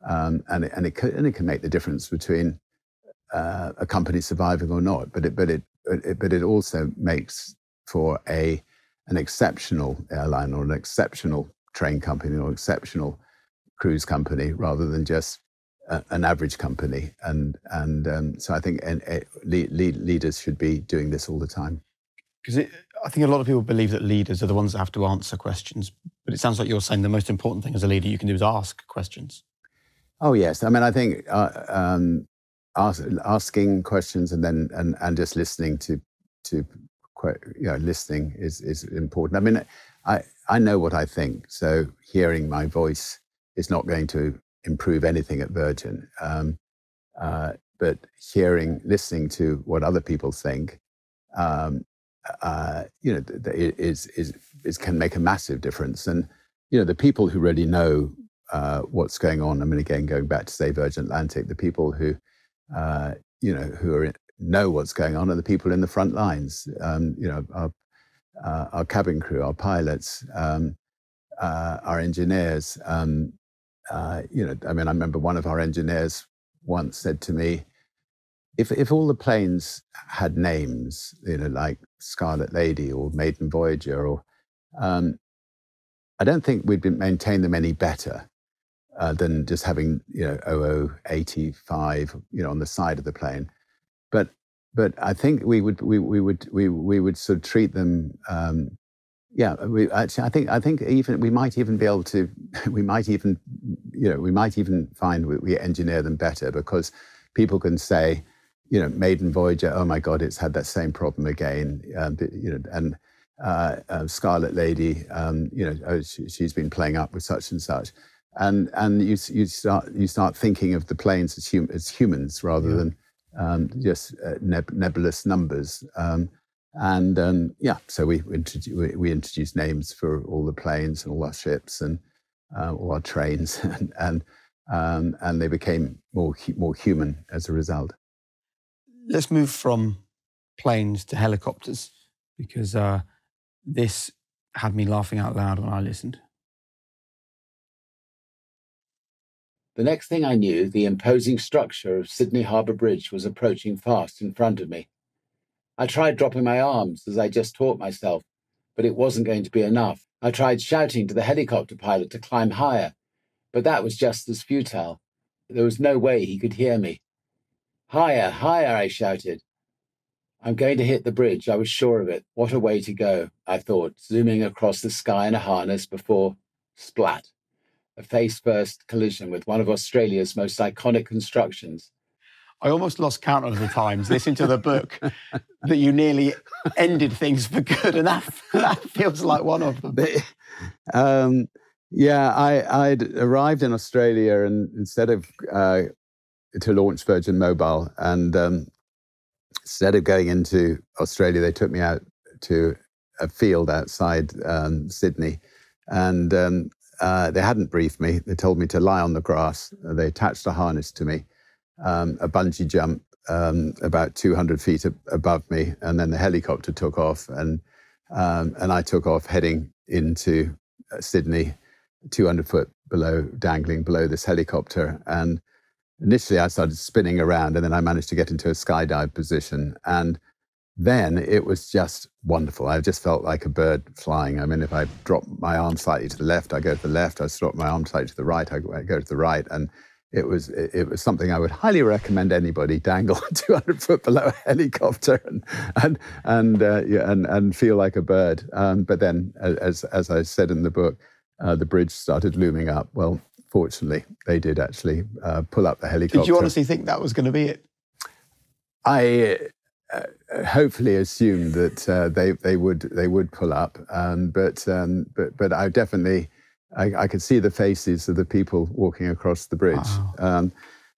um, and it, and it can, and it can make the difference between uh, a company surviving or not. But it but it, it but it also makes for a an exceptional airline or an exceptional train company or exceptional cruise company rather than just a, an average company. And and um, so I think and, lead, lead, leaders should be doing this all the time. Because I think a lot of people believe that leaders are the ones that have to answer questions, but it sounds like you're saying the most important thing as a leader you can do is ask questions. Oh yes, I mean I think uh, um, ask, asking questions and then and, and just listening to to you know listening is is important. I mean I I know what I think, so hearing my voice is not going to improve anything at Virgin. Um, uh, but hearing, listening to what other people think, um, uh, you know, is, is, is can make a massive difference. And you know, the people who really know uh, what's going on. I mean, again, going back to say Virgin Atlantic, the people who uh, you know who are know what's going on are the people in the front lines. Um, you know, our, uh, our cabin crew, our pilots, um, uh, our engineers. Um, uh, you know, I mean, I remember one of our engineers once said to me, if if all the planes had names, you know, like Scarlet Lady or Maiden Voyager, or um, I don't think we'd maintain them any better uh, than just having you know 0085 you know on the side of the plane. But but I think we would we, we would we we would sort of treat them. Um, yeah, we actually I think I think even we might even be able to we might even you know we might even find we, we engineer them better because people can say you know, Maiden Voyager, oh my God, it's had that same problem again. Um, you know, and uh, uh, Scarlet Lady, um, you know, oh, she, has been playing up with such and such, and and you you start you start thinking of the planes as, hum, as humans rather yeah. than um, just uh, neb- nebulous numbers. Um, and um, yeah, so we, introdu- we, we introduced names for all the planes and all our ships and uh, all our trains, and and, um, and they became more more human as a result let's move from planes to helicopters because uh, this had me laughing out loud when I listened. The next thing I knew, the imposing structure of Sydney Harbour Bridge was approaching fast in front of me. I tried dropping my arms as I just taught myself, but it wasn't going to be enough. I tried shouting to the helicopter pilot to climb higher, but that was just as futile. There was no way he could hear me. Higher, higher, I shouted. I'm going to hit the bridge. I was sure of it. What a way to go, I thought, zooming across the sky in a harness before splat, a face first collision with one of Australia's most iconic constructions. I almost lost count of the times listening to the book that you nearly ended things for good, and that that feels like one of them. Um, yeah, I, I'd arrived in Australia, and instead of uh, to launch Virgin Mobile. And um, instead of going into Australia, they took me out to a field outside um, Sydney. And um, uh, they hadn't briefed me. They told me to lie on the grass. They attached a harness to me, um, a bungee jump um, about 200 feet above me. And then the helicopter took off. And, um, and I took off heading into uh, Sydney, 200 foot below, dangling below this helicopter. And initially I started spinning around and then I managed to get into a skydive position. And then it was just wonderful. I just felt like a bird flying. I mean, if I drop my arm slightly to the left, I go to the left. I drop my arm slightly to the right, I go to the right. And it was it, was something I would highly recommend anybody dangle 200 foot below a helicopter and and and uh, yeah, and and feel like a bird. Um, but then, as as I said in the book, uh, the bridge started looming up. Well, fortunately, they did actually uh, pull up the helicopter. Did you honestly think that was going to be it? I uh, hopefully assumed that uh, they they would they would pull up, um, but um, but but I definitely I, I, could see the faces of the people walking across the bridge. Wow. Um,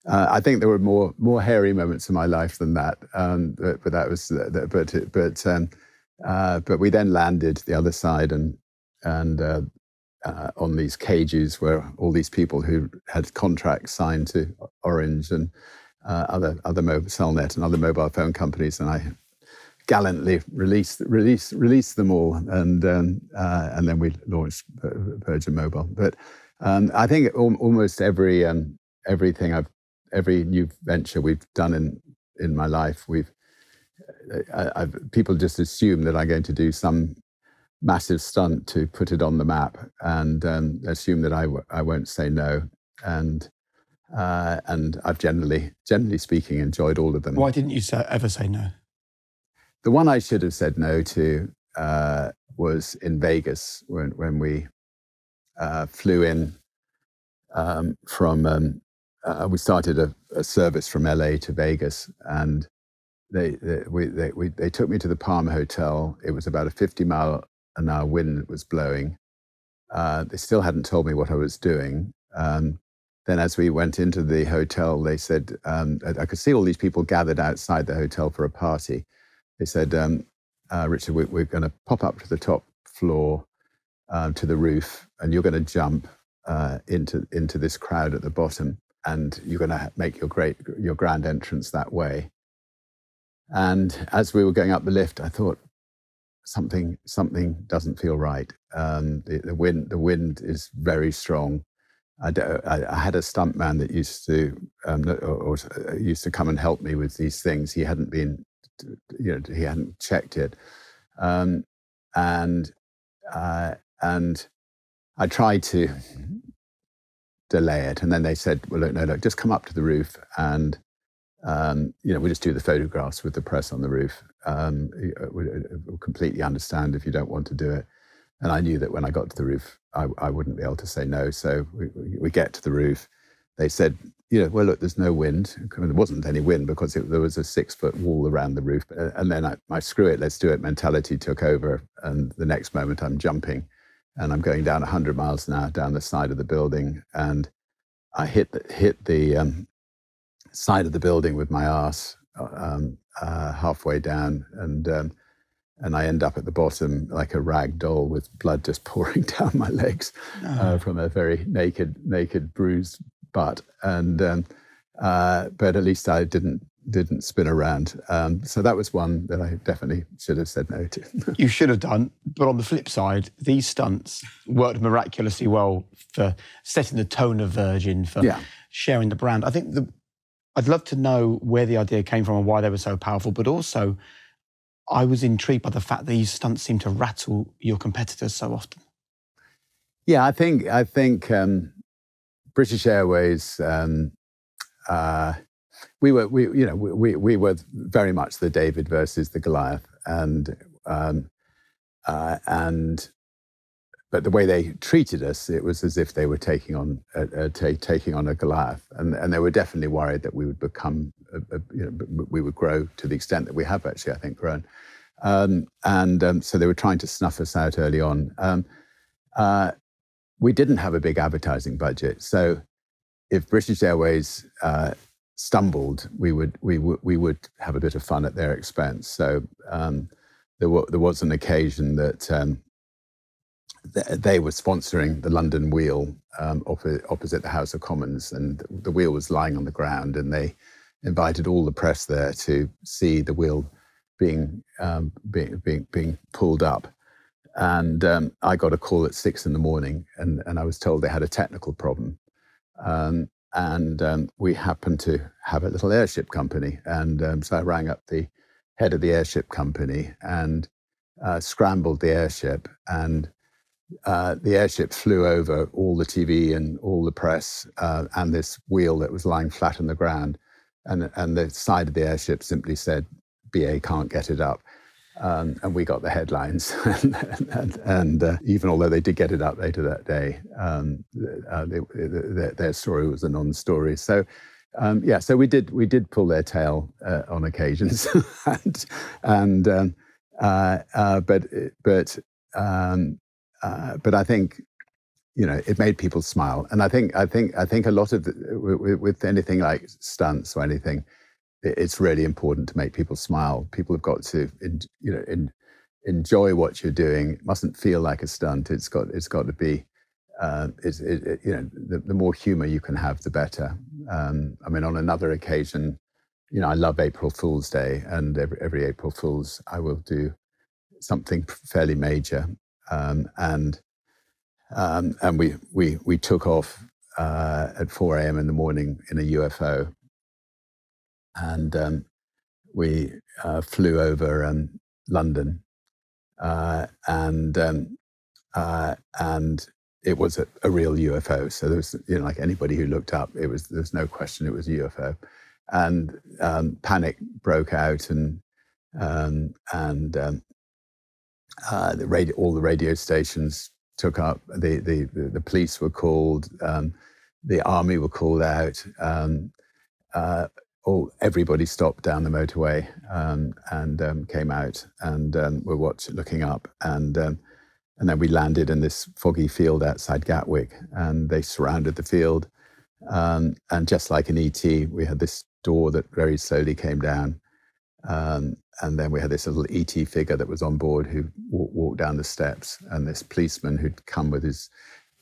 uh, I think there were more more hairy moments in my life than that. Um, but, but, that was but but um, uh, but we then landed the other side and and uh, uh, on these cages where all these people who had contracts signed to Orange and uh, other other mobile Cellnet and other mobile phone companies, and I gallantly released released released them all, and um, and then we launched Virgin Mobile. But um, I think almost every um, everything I've every new venture we've done in in my life, we've I, people just assume that I'm going to do some massive stunt to put it on the map, and um, assume that I w- I won't say no. And uh, and I've generally, generally speaking, enjoyed all of them. Why didn't you ever say no? The one I should have said no to uh, was in Vegas when when we uh, flew in um, from um, uh, we started a, a, service from LA to Vegas, and they they, we, they, we, they took me to the Palm Hotel. It was about a 50 mile an hour wind that was blowing. Uh, they still hadn't told me what I was doing. Um, then, as we went into the hotel, they said um, I, I, could see all these people gathered outside the hotel for a party. They said, um, uh, "Richard, we, are going to pop up to the top floor, uh, to the roof, and you're going to jump uh, into into this crowd at the bottom." and you're going to make your great your grand entrance that way. And as we were going up the lift, I thought something something doesn't feel right. Um, the, the, wind the wind is very strong. I, I, had a stuntman that used to um, or, or, uh, used to come and help me with these things. He hadn't been, you know, he hadn't checked it, um, and uh, and I tried to delay it. And then they said, well, look, no, look, just come up to the roof and, um, you know, we'll just do the photographs with the press on the roof. Um, we, we'll completely understand if you don't want to do it. And I knew that when I got to the roof, I, I wouldn't be able to say no. So we, we, get to the roof. They said, you know, well, look, there's no wind. I mean, there wasn't any wind because it, there was a six foot wall around the roof. And then I, my screw it, let's do it mentality took over. And the next moment I'm jumping and I'm going down 100 miles an hour down the side of the building, and I hit the, hit the um, side of the building with my ass uh, um, uh, halfway down, and um, and I end up at the bottom like a rag doll with blood just pouring down my legs uh, from a very naked, naked, bruised butt. And um, uh, but at least I didn't didn't spin around. Um, so that was one that I definitely should have said no to. you should have done. But on the flip side, these stunts worked miraculously well for setting the tone of Virgin, for yeah. sharing the brand. I think the, I'd love to know where the idea came from and why they were so powerful, but also I was intrigued by the fact that these stunts seem to rattle your competitors so often. Yeah, I think I think um, British Airways um, uh, we were we you know we we were very much the David versus the Goliath, and um, uh, and but the way they treated us, it was as if they were taking on a, a t- taking on a Goliath, and and they were definitely worried that we would become a, a, you know we would grow to the extent that we have actually I think grown, um, and um, so they were trying to snuff us out early on. Um, uh, we didn't have a big advertising budget, so if British Airways uh, stumbled, we would we would we would have a bit of fun at their expense. So um, there, there was an occasion that um, they were sponsoring the London Wheel um, opposite, the House of Commons, and the wheel was lying on the ground, and they invited all the press there to see the wheel being um, being, being being pulled up. And um, I got a call at six in the morning, and, and I was told they had a technical problem. Um, and um, we happened to have a little airship company. And um, so I rang up the head of the airship company and uh, scrambled the airship. And uh, the airship flew over all the TV and all the press uh, and this wheel that was lying flat on the ground. And, and the side of the airship simply said, BA can't get it up. Um, and we got the headlines. and, and, and uh, even although they did get it up later that day, um, uh, they, their, their, story was a non-story. So, um, yeah, so we did we did pull their tail uh, on occasions, and, and um, but but um, uh, but I think you know, it made people smile. And I think, I think, I think a lot of the, with, with anything like stunts or anything, it's really important to make people smile. People have got to, you know, in, enjoy what you're doing. It mustn't feel like a stunt. It's got, it's got to be, uh, it's, it, it, you know, the, the more humor you can have, the better. Um, I mean, on another occasion, you know, I love April Fool's Day, and every, every April Fool's, I will do something fairly major. Um, and um, and we, we, we took off uh, at 4 a.m. in the morning in a UFO. And um, we uh, flew over um, London. Uh, and, um, uh, and it was a, a, real UFO. So there was, you know, like anybody who looked up, it was, there's no question it was a UFO. And um, panic broke out and, and uh, the radio, all the radio stations took up. The the the, police were called. Um, the army were called out. Um, uh, all everybody stopped down the motorway um, and um, came out and um, were watching, looking up, and um, and then we landed in this foggy field outside Gatwick, and they surrounded the field. and just like in ET, we had this door that very slowly came down, um, and then we had this little ET figure that was on board who walk, walked down the steps, and this policeman who'd come with his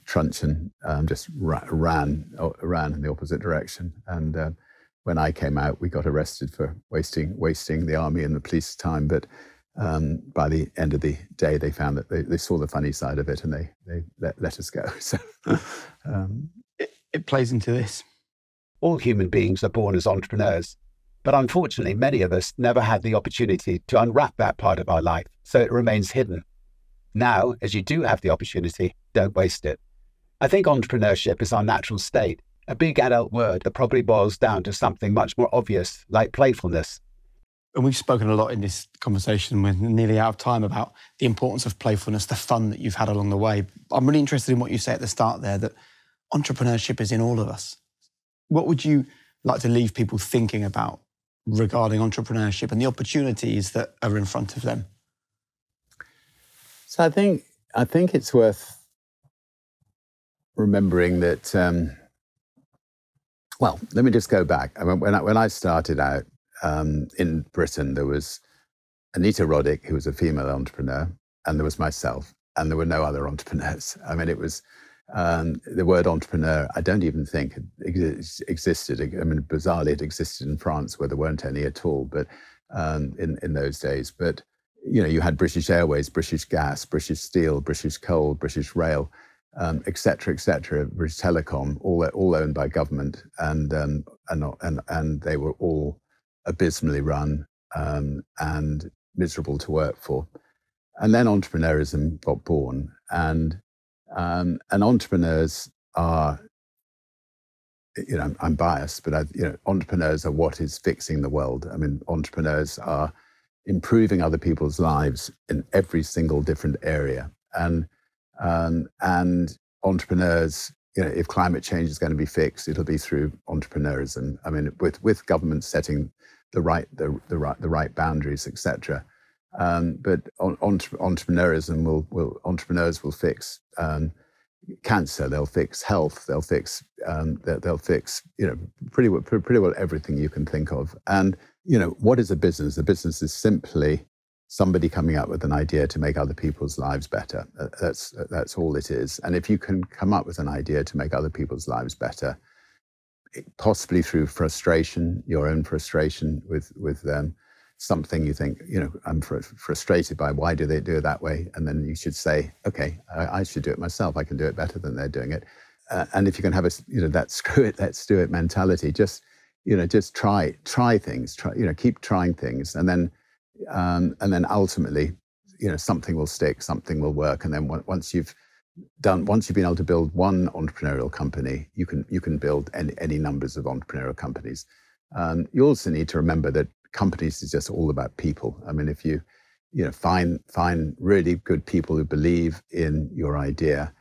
truncheon um, just ra- ran ran in the opposite direction. And uh, when I came out, we got arrested for wasting wasting the army and the police time. But um, by the end of the day, they found that they, they saw the funny side of it, and they they let, let us go. So um, it, it plays into this. All human beings are born as entrepreneurs. But unfortunately, many of us never had the opportunity to unwrap that part of our life, so it remains hidden. Now, as you do have the opportunity, don't waste it. I think entrepreneurship is our natural state, a big adult word that probably boils down to something much more obvious, like playfulness. And we've spoken a lot in this conversation, we're nearly out of time, about the importance of playfulness, the fun that you've had along the way. I'm really interested in what you say at the start there that entrepreneurship is in all of us. What would you like to leave people thinking about regarding entrepreneurship and the opportunities that are in front of them? So I think I think it's worth remembering that. Um, well, let me just go back. I mean, when I, when I started out um, in Britain, there was Anita Roddick, who was a female entrepreneur, and there was myself, and there were no other entrepreneurs. I mean, it was um, the word entrepreneur, I don't even think ex- existed. I mean, bizarrely, it existed in France where there weren't any at all, but um, in in those days. But you know, you had British Airways, British Gas, British Steel, British Coal, British Rail, um, etc., et British Telecom, all all owned by government, and um, and and and they were all abysmally run um, and miserable to work for. And then entrepreneurism got born, and um, and entrepreneurs are, you know, I'm biased, but I, you know, entrepreneurs are what is fixing the world. I mean, entrepreneurs are improving other people's lives in every single different area, and um, and entrepreneurs. You know, if climate change is going to be fixed, it'll be through entrepreneurism. I mean, with with government setting the right the, the right the right boundaries, etc. Um, but on, on, entrepreneurism will, will entrepreneurs will fix um, cancer, they'll fix health, they'll fix um, they'll, fix you know pretty well, pretty well everything you can think of. And you know what is a business? A business is simply somebody coming up with an idea to make other people's lives better. Uh, that's that's all it is. And if you can come up with an idea to make other people's lives better, possibly through frustration, your own frustration with with them something you think, you know, I'm fr- frustrated by. Why do they do it that way? And then you should say, okay, I, I should do it myself. I can do it better than they're doing it. Uh, and if you can have a, you know, that screw it, let's do it mentality, just, you know, just try, try things, try, you know, keep trying things. And then, um, and then ultimately, you know, something will stick, something will work. And then once you've done, once you've been able to build one entrepreneurial company, you can, you can build any, any numbers of entrepreneurial companies. Um, you also need to remember that companies is just all about people. I mean, if you you know find find really good people who believe in your idea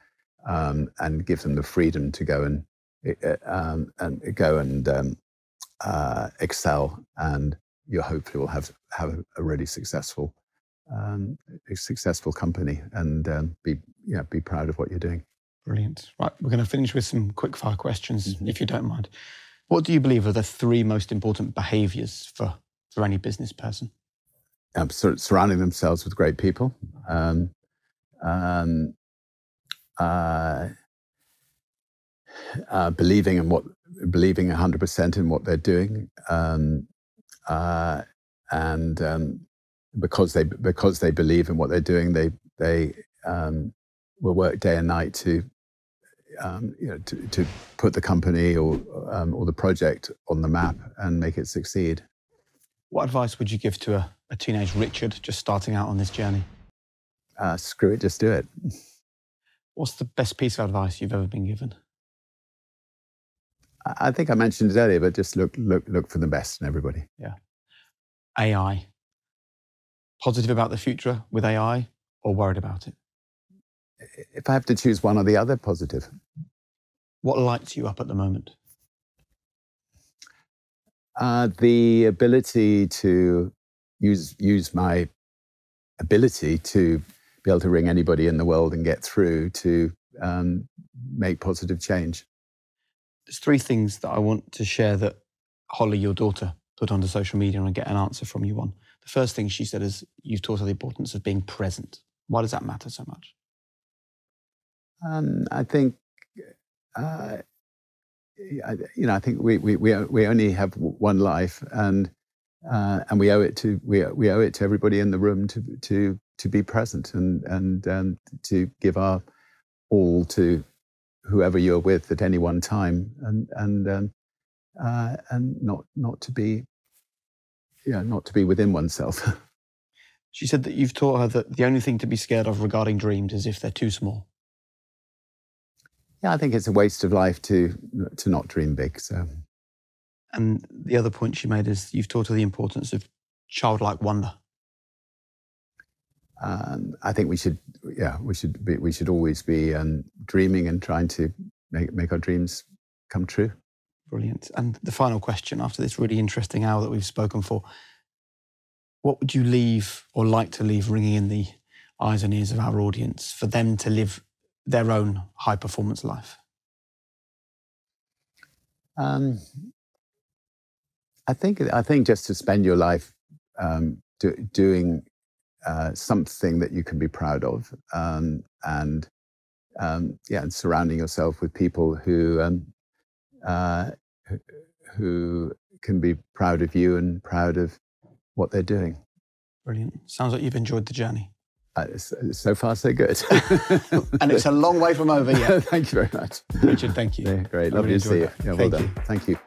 um, and give them the freedom to go and uh, um, and go and um, uh, excel, and you hopefully will have have a really successful um, successful company and um, be yeah be proud of what you're doing. Brilliant. Right, we're going to finish with some quick fire questions, mm-hmm. if you don't mind. What do you believe are the three most important behaviors for, for any business person? Um, surrounding themselves with great people, um, um, uh, uh, believing in what believing 100% in what they're doing. Um, uh, and um, because they because they believe in what they're doing they they um, will work day and night to um, you know to, to put the company or um, or the project on the map and make it succeed what advice would you give to a, a teenage richard just starting out on this journey uh, screw it just do it what's the best piece of advice you've ever been given I think I mentioned it earlier, but just look look look for the best in everybody. Yeah. AI. Positive about the future with AI or worried about it? If I have to choose one or the other, positive. What lights you up at the moment? Uh, the ability to use use my ability to be able to ring anybody in the world and get through to um, make positive change there's three things that I want to share that Holly, your daughter, put onto social media and I get an answer from you on. The first thing she said is you've taught her the importance of being present. Why does that matter so much? Um, I think, uh, you know, I think we, we, we, we only have one life and, uh, and we owe it to, we, we owe it to everybody in the room to, to, to be present and, and, and to give our all to whoever you're with at any one time, and and um, uh, and not not to be, yeah, not to be within oneself. she said that you've taught her that the only thing to be scared of regarding dreams is if they're too small. Yeah, I think it's a waste of life to to not dream big. So. And the other point she made is you've taught her the importance of childlike wonder. Um, I think we should, yeah, we should be, we should always be um, dreaming and trying to make make our dreams come true. Brilliant. And the final question after this really interesting hour that we've spoken for, what would you leave or like to leave ringing in the eyes and ears of our audience for them to live their own high performance life? Um, I think I think just to spend your life um, do, doing uh, something that you can be proud of, um, and um, yeah, and surrounding yourself with people who um, uh, who can be proud of you and proud of what they're doing. Brilliant. Sounds like you've enjoyed the journey. Uh, so far, so good. and it's a long way from over yet. thank you very much. Richard, thank you. Yeah, great. Lovely to see you. Yeah, well done. You. Thank you.